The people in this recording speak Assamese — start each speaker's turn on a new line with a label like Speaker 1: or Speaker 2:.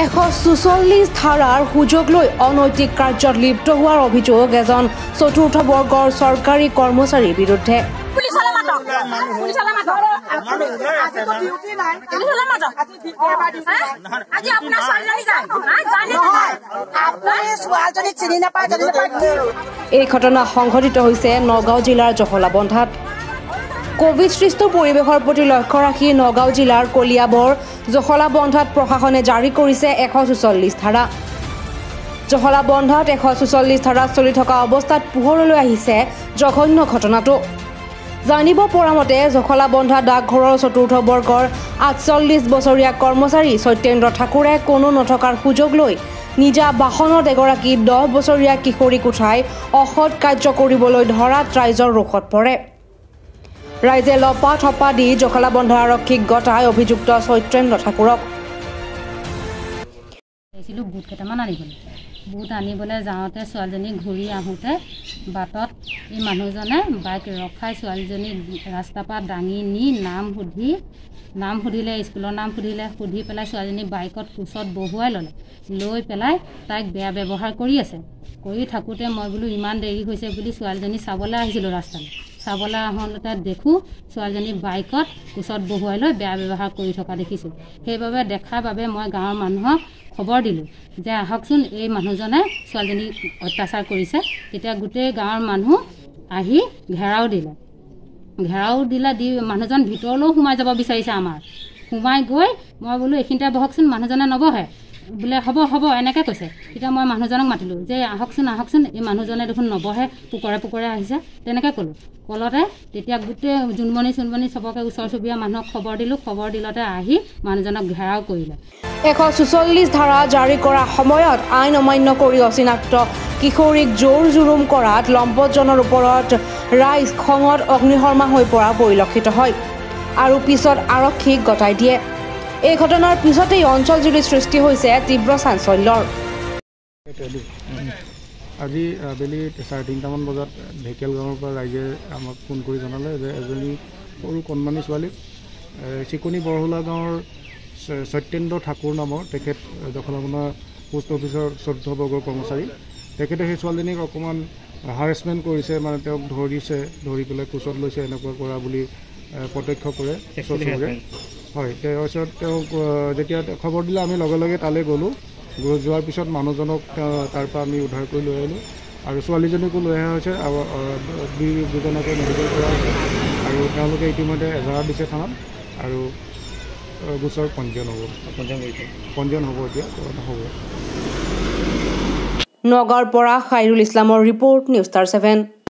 Speaker 1: এশ চৌচল্লিছ ধাৰাৰ সুযোগ লৈ অনৈতিক কাৰ্যত লিপ্ত হোৱাৰ অভিযোগ এজন চতুৰ্থ বৰ্গৰ চৰকাৰী কৰ্মচাৰীৰ বিৰুদ্ধে। এই ঘটনা সংঘটিত হৈছে নগাঁও জিলাৰ জহলাবন্ধাত। কভিড সৃষ্ট পৰিৱেশৰ প্ৰতি লক্ষ্য ৰাখি নগাঁও জিলাৰ কলিয়াবৰ জহলাবন্ধাত প্ৰশাসনে জাৰি কৰিছে এশ চৌচল্লিছ ধাৰা। জহলাবন্ধাত এশ চৌচল্লিছ ধাৰাত চলি থকা অৱস্থাত পোহৰলৈ আহিছে জঘন্য ঘটনাটো। জানিব পৰা মতে জখলাবন্ধা ডাকঘৰৰ চতুৰ্থ বৰ্গৰ আঠচল্লিছ বছৰীয়া কৰ্মচাৰী সত্যেন্দ্ৰ ঠাকুৰে কোনো নথকাৰ সুযোগ লৈ নিজা বাহনত এগৰাকী দহ বছৰীয়া কিশোৰীক উঠাই অসৎ কাৰ্য কৰিবলৈ ধৰাত ৰাইজৰ ৰোষত পৰে। ৰাইজে লপা থপা দি জখলাবন্ধা আৰক্ষীক গতাই অভিযুক্ত সত্যেন্দ্ৰ ঠাকুৰক।
Speaker 2: আহিছিলোঁ বুট কেইটামান আনিবলৈ। বুট আনিবলৈ যাওঁতে ছোৱালীজনী ঘূৰি আহোঁতে বাটত এই মানুহজনে বাইক ৰখাই ছোৱালীজনীক ৰাস্তাৰ পৰা দাঙি নি নাম সুধি নাম সুধিলে স্কুলৰ নাম সুধিলে সুধি পেলাই ছোৱালীজনী বাইকত কোচত বহুৱাই ল'লে। লৈ পেলাই তাইক বেয়া ব্যৱহাৰ কৰি আছে। কৰি থাকোঁতে মই বোলো ইমান দেৰি হৈছে বুলি ছোৱালীজনী চাবলৈ আহিছিলোঁ ৰাস্তালৈ। চাবলৈ আহোঁতে দেখোঁ ছোৱালীজনী বাইকত কোচত বহুৱাই লৈ বেয়া ব্যৱহাৰ কৰি থকা দেখিছোঁ। সেইবাবে দেখাৰ বাবে মই গাঁৱৰ মানুহক খবৰ দিলোঁ যে আহকচোন এই মানুহজনে ছোৱালীজনীক অত্যাচাৰ কৰিছে। তেতিয়া গোটেই গাঁৱৰ মানুহ আহি ঘেৰাও দিলে। ঘেৰাও দিলে দি মানুহজন ভিতৰলৈও সোমাই যাব বিচাৰিছে আমাৰ। সোমাই গৈ মই বোলো এইখিনিতে বহকচোন মানুহজনে নবহে। বোলে হ'ব হ'ব এনেকৈ কৈছে। তেতিয়া মই মানুহজনক মাতিলোঁ যে আহকচোন আহকচোন। এই মানুহজনে দেখোন নবহে পোকৰে পোকৰে আহিছে। তেনেকৈ ক'লোঁ। ক'লতে তেতিয়া গোটেই জোনমণি চোনমণি চবকে ওচৰ চুবুৰীয়া মানুহক খবৰ দিলোঁ। খবৰ দিলতে আহি মানুহজনক ঘেৰাও কৰিলে।
Speaker 1: এশ চৌচল্লিছ ধাৰা জাৰি কৰা সময়ত আইন অমান্য কৰি অচিনাক্ত কিশোৰীক জোৰ জুৰুম কৰাত লম্পটজনৰ ওপৰত ৰাইজ খঙত অগ্নিশৰ্মা হৈ পৰা পৰিলক্ষিত হয়। আৰু পিছত আৰক্ষীক গতাই দিয়ে। এই ঘটনাৰ পিছতেই অঞ্চলজুৰি সৃষ্টি হৈছে তীব্ৰ চাঞ্চল্যৰ।
Speaker 3: আজি আবেলি চাৰে তিনিটামান বজাত ঢেকীয়াল গাঁৱৰ পৰা ৰাইজে আমাক ফোন কৰি জনালে যে এজনী সৰু কণমানি ছোৱালীক চিকনি বৰহোলা গাঁৱৰ সত্যেন্দ্ৰ ঠাকুৰ নামৰ তেখেত দখলাবনা পোষ্ট অফিচৰ চতুৰ্থ বৰ্গৰ কৰ্মচাৰী। তেখেতে সেই ছোৱালীজনীক অকণমান হাৰেছমেণ্ট কৰিছে মানে তেওঁক ধৰিছে ধৰি পেলাই কোচত লৈছে এনেকুৱা কৰা বুলি প্ৰত্যক্ষ কৰে। হয় তাৰপিছত তেওঁক যেতিয়া খবৰ দিলে আমি লগে লগে তালৈ গ'লোঁ। গৈ যোৱাৰ পিছত মানুহজনক তেওঁ তাৰ পৰা আমি উদ্ধাৰ কৰি লৈ আহিলোঁ। আৰু ছোৱালীজনীকো লৈ অহা হৈছে দুই দুজনকে মেডিকেল কৰা হৈছে। আৰু তেওঁলোকে ইতিমধ্যে এজাহাৰ দিছে থানাত আৰু গোচৰ পঞ্জীয়ন হ'ব। পঞ্জীয়ন হ'ব এতিয়া হ'ব।
Speaker 1: নগাঁৱৰ পৰা খাইৰুল ইছলামৰ ৰিপৰ্ট নিউজ ষ্টাৰ ছেভেন।